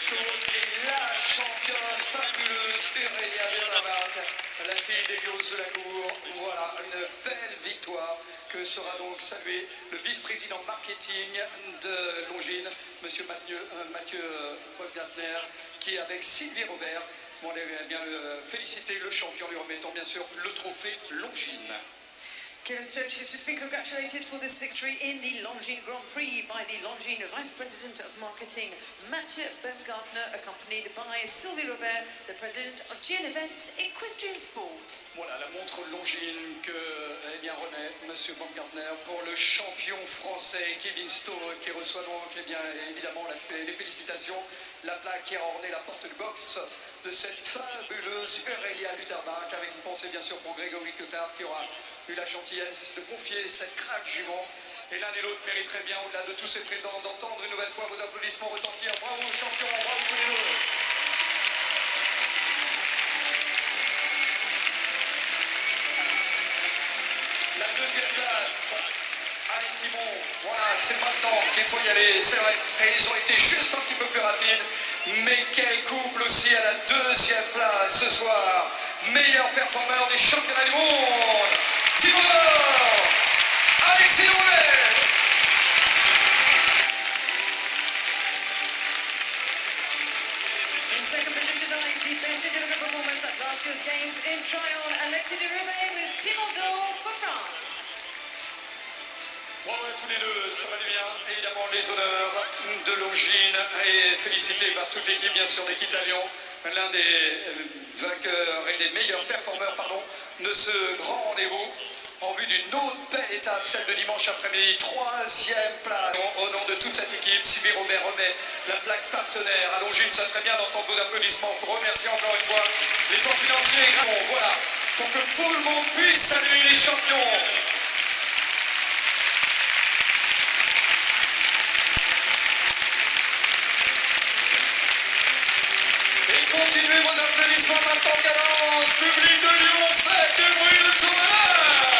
Brisson est la championne fabuleuse, Aurélia Bernabas, la fille des Lyons de la Cour. Voilà, une belle victoire que sera donc salué le vice-président marketing de Longines, M. Mathieu, Mathieu Paul Gartner, qui avec Sylvie Robert, on bien féliciter le champion, lui remettant bien sûr le trophée Longines. Kevin Sturridge has just been congratulated for this victory in the Longines Grand Prix by the Longines Vice President of Marketing, Mathieu Baumgartner, accompanied by Sylvie Robert, the President of GN Events Equestrian Sport. Voilà la montre Longines que eh bien, remet Monsieur Baumgartner pour le champion français Kevin Stowe qui reçoit donc eh bien, évidemment la, les félicitations, la plaque qui a orné la porte de boxe de cette fabuleuse Aurélia Lutherbach avec une pensée bien sûr pour Grégory Cotard qui aura eu la gentillesse de confier cette craque jument. Et l'un et l'autre mériteraient bien, au-delà de tous ces présents, d'entendre une nouvelle fois vos applaudissements retentir. Bravo champion, bravo tous les deux. La deuxième place, Allez Timon, voilà, c'est maintenant qu'il faut y aller, c'est vrai. Et ils ont été juste un petit peu plus rapides. Mais quel couple aussi à la deuxième place ce soir. Meilleur performeur des championnats du monde. Timor Alexis Roulet In second position tonight, last year's Games in Tryon, Alexis de Roubaix with Timon for France. Bon, tous les deux, ça va bien. Évidemment, les honneurs de Longines et félicité par toute l'équipe, bien sûr, d'Equitalion, l'un des vainqueurs et des meilleurs performeurs pardon, de ce grand rendez-vous en vue d'une autre belle étape, celle de dimanche après-midi, troisième place. Au nom de toute cette équipe, Sylvie Robert remet la plaque partenaire à Longines. Ça serait bien d'entendre vos applaudissements pour remercier encore une fois les fonds financiers. Voilà, pour que tout le monde puisse saluer les champions. Vincent Martin Cadence, public de Lyon 7, Gabriel Thomas